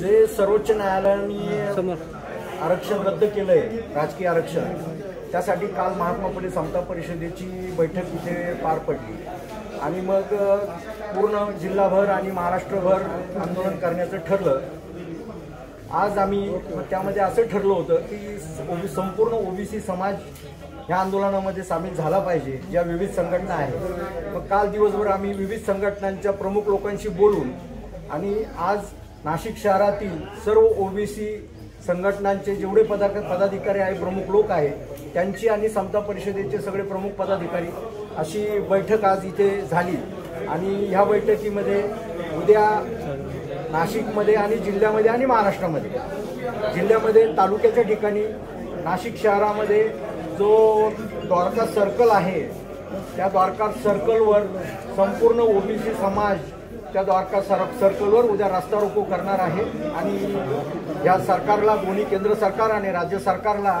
जे सर्वोच्च न्यायालयाने आरक्षण रद्द केलंय राजकीय आरक्षण त्यासाठी काल महात्मा फुले समता परिषदेची बैठक इथे पार पडली. आणि मग पूर्ण जिल्हाभर आणि महाराष्ट्रभर आंदोलन करण्याचं ठरलं. आज आम्ही त्यामध्ये असं ठरलं होतं की संपूर्ण ओबीसी समाज ह्या आंदोलनामध्ये सामील झाला पाहिजे ज्या विविध संघटना आहेत. मग काल दिवसभर आम्ही विविध संघटनांच्या प्रमुख लोकांशी बोलून आणि आज नाशिक शहरातील सर्व ओबीसी संघटनांचे जेवढे पदा पदाधिकारी आहे प्रमुख लोक आहेत त्यांची आणि समता परिषदेचे सगळे प्रमुख पदाधिकारी अशी बैठक आज इथे झाली. आणि ह्या बैठकीमध्ये उद्या नाशिकमध्ये आणि जिल्ह्यामध्ये आणि महाराष्ट्रामध्ये. जिल्ह्यामध्ये तालुक्याच्या ठिकाणी नाशिक शहरामध्ये जो द्वारका सर्कल आहे त्या द्वारका सर्कलवर संपूर्ण ओबीसी समाज त्या द्वारका सर सर्कलवर उद्या रस्ता रोको करणार आहे आणि या सरकारला दोन्ही केंद्र सरकार आणि राज्य सरकारला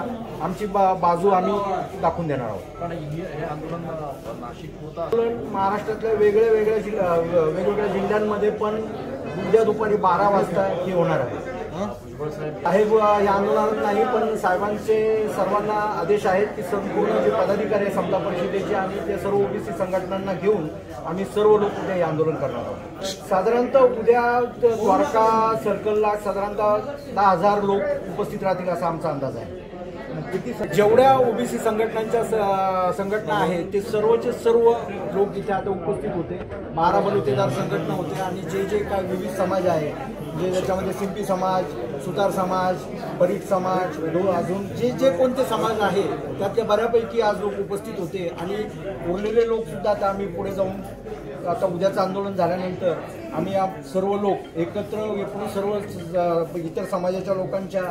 आमची बा बाजू आम्ही दाखवून देणार आहोत. आंदोलन महाराष्ट्रातल्या वेगळ्या वेगळ्या जिल्हा वेगवेगळ्या जिल्ह्यांमध्ये पण उद्या दुपारी बारा वाजता हे होणार आहे. साहेब या आंदोलनात नाही पण साहेबांचे सर्वांना आदेश आहेत की संपूर्ण जे पदाधिकारी आहेत समता परिषदेचे आणि ते सर्व ओबीसी संघटनांना घेऊन आम्ही सर्व लोक उद्या हे आंदोलन करणार आहोत. साधारणतः उद्या द्वारका सर्कलला साधारणतः दहा हजार लोक उपस्थित राहतील असा आमचा अंदाज आहे. जेवढ्या ओबीसी संघटनांच्या स- संघटना आहेत ते सर्वचे सर्व लोक इथे आता उपस्थित होते. बारा बलुतेदार संघटना होते आणि जे जे काय विविध समाज आहे जे ज्याच्यामध्ये सिंपी समाज सुतार समाज परीट समाज दो अजून जे जे कोणते समाज आहे त्यातले बऱ्यापैकी आज लोक उपस्थित होते. आणि उरलेले लोकसुद्धा आता आम्ही पुढे जाऊन आता उद्याचं आंदोलन झाल्यानंतर आम्ही सर्व लोक एकत्र एकूण सर्व इतर समाजाच्या लोकांच्या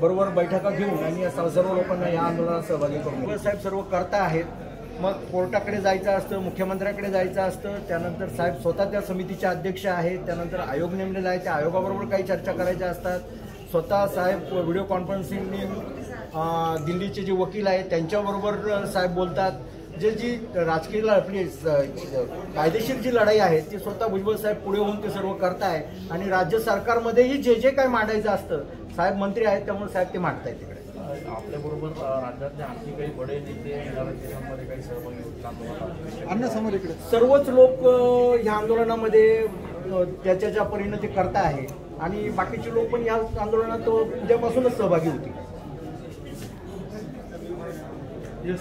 बरोबर बैठका घेऊन आणि सर्व लोकांना या आंदोलनात सहभागी करून साहेब सर्व करता आहेत. मग कोर्टाकडे जायचं असतं मुख्यमंत्र्याकडे जायचं असतं त्यानंतर साहेब स्वतः त्या समितीचे अध्यक्ष आहेत त्यानंतर आयोग नेमलेला आहे त्या आयोगाबरोबर काही चर्चा करायच्या असतात. स्वतः साहेब व्हिडिओ कॉन्फरन्सिंगने दिल्लीचे जे वकील आहेत त्यांच्याबरोबर साहेब बोलतात. जे जी राजकीय आपली म्हणजे, कायदेशीर जी लढाई आहे ती स्वतः भुजबळ साहेब पुढे होऊन ते सर्व करताय. आणि राज्य सरकारमध्येही जे जे काय मांडायचं असतं साहेब मंत्री आहेत त्यामुळे साहेब ते मांडतायत तिकडे. आपल्याबरोबर राज्यातले आणखी काही बडे नेते इकडे. सर्वच लोक ह्या आंदोलनामध्ये त्याच्या ज्या परीने ते करता आहे आणि बाकीचे लोक पण या आंदोलनात उद्यापासूनच सहभागी होतील. येस